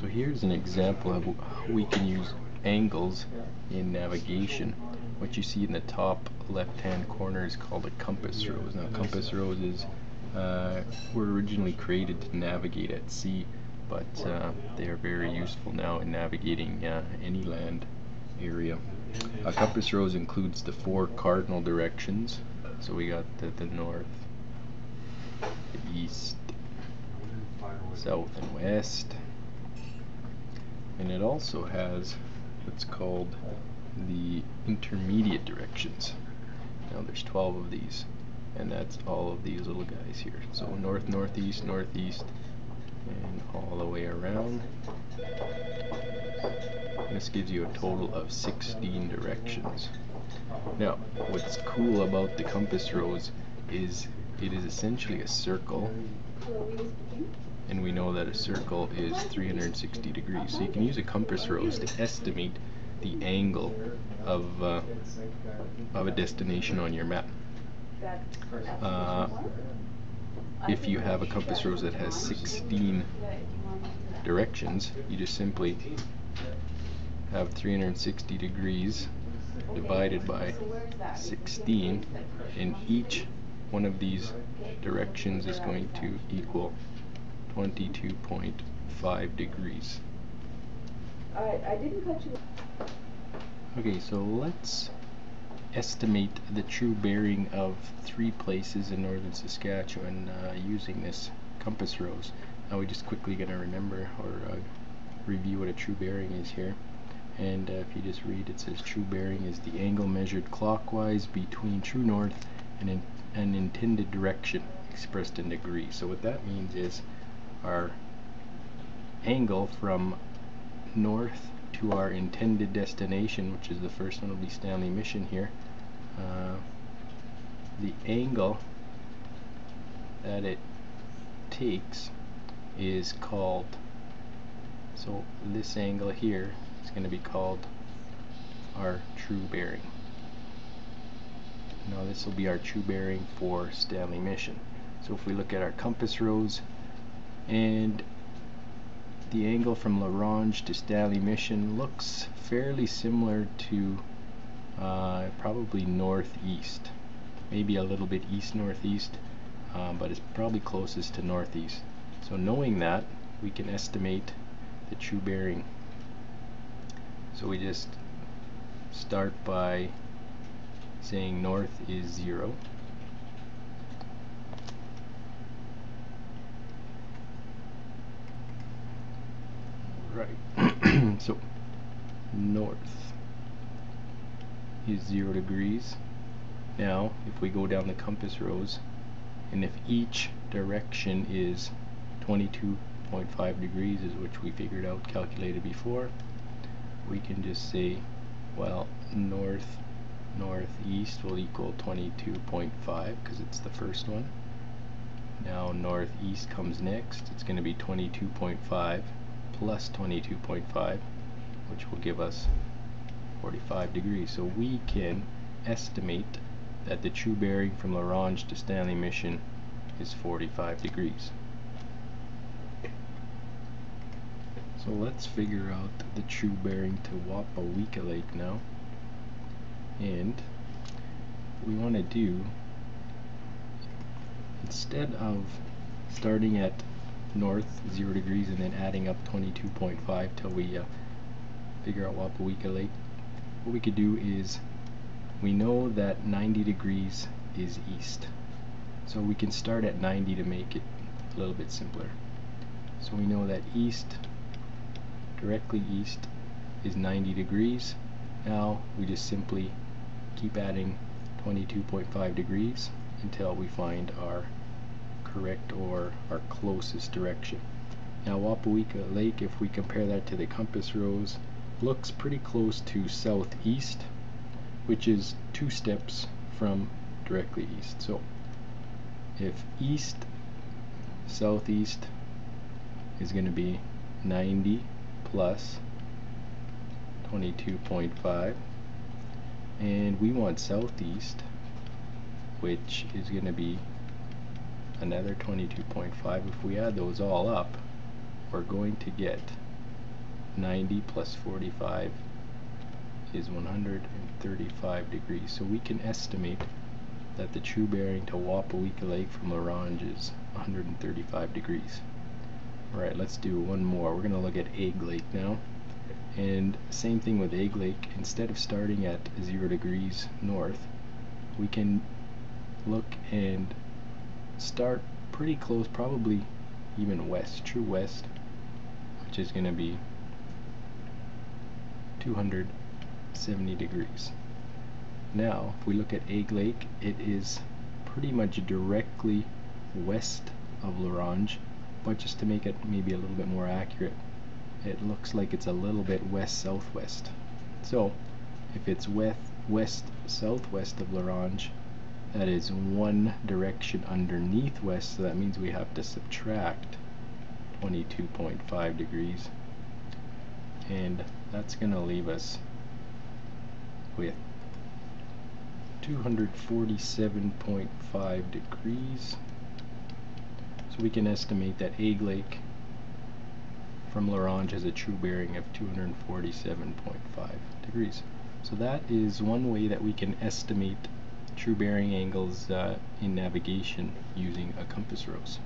So here's an example of how we can use angles in navigation. What you see in the top left hand corner is called a compass rose. Now compass roses uh, were originally created to navigate at sea but uh, they are very useful now in navigating uh, any land area. A compass rose includes the four cardinal directions. So we got the, the north, the east, south and west. And it also has what's called the intermediate directions. Now there's 12 of these and that's all of these little guys here. So north, northeast, northeast, and all the way around. This gives you a total of 16 directions. Now, what's cool about the compass rose is it is essentially a circle and we know that a circle is 360 degrees. So you can use a compass rose to estimate the angle of, uh, of a destination on your map. Uh, if you have a compass rose that has 16 directions, you just simply have 360 degrees divided by 16 and each one of these directions is going to equal 22.5 degrees. Alright, I didn't cut you. Okay, so let's estimate the true bearing of three places in northern Saskatchewan uh, using this compass rose. Now we're just quickly going to remember or uh, review what a true bearing is here. And uh, if you just read, it says true bearing is the angle measured clockwise between true north and in, an intended direction expressed in degrees. So what that means is our angle from north to our intended destination, which is the first one will be Stanley Mission here, uh, the angle that it takes is called, so this angle here is going to be called our true bearing. Now this will be our true bearing for Stanley Mission. So if we look at our compass rose and the angle from La Ronge to Stanley Mission looks fairly similar to uh, probably northeast. Maybe a little bit east northeast um, but it's probably closest to northeast. So knowing that we can estimate the true bearing. So we just start by saying north is zero right. So north. Is zero degrees. Now if we go down the compass rose and if each direction is 22.5 degrees is which we figured out calculated before we can just say well north northeast will equal 22.5 because it's the first one. Now northeast comes next. It's going to be 22.5 plus 22.5 which will give us 45 degrees. So we can estimate that the true bearing from La Ronge to Stanley Mission is 45 degrees. So let's figure out the true bearing to Wapawekka Lake now. And we want to do instead of starting at north 0 degrees and then adding up 22.5 till we uh, figure out Wapawekka Lake what we could do is we know that 90 degrees is east. So we can start at 90 to make it a little bit simpler. So we know that east directly east is 90 degrees. Now we just simply keep adding 22.5 degrees until we find our correct or our closest direction. Now Wapawekka Lake, if we compare that to the compass rose, looks pretty close to southeast, which is two steps from directly east. So if east, southeast is going to be 90 plus 22.5 and we want southeast which is going to be another 22.5 if we add those all up we're going to get 90 plus 45 is 135 degrees. So we can estimate that the true bearing to Wapawekka Lake from La Ronge is 135 degrees. Alright, let's do one more. We're going to look at Egg Lake now. And same thing with Egg Lake, instead of starting at 0 degrees north, we can look and start pretty close, probably even west, true west, which is going to be 270 degrees. Now, if we look at Egg Lake, it is pretty much directly west of La Ronge, but just to make it maybe a little bit more accurate, it looks like it's a little bit west-southwest. So, if it's west west southwest of La Ronge, that is one direction underneath west, so that means we have to subtract 22.5 degrees. And that's going to leave us with 247.5 degrees. So we can estimate that Egg Lake from La Ronge has a true bearing of 247.5 degrees. So that is one way that we can estimate true bearing angles uh, in navigation using a compass rose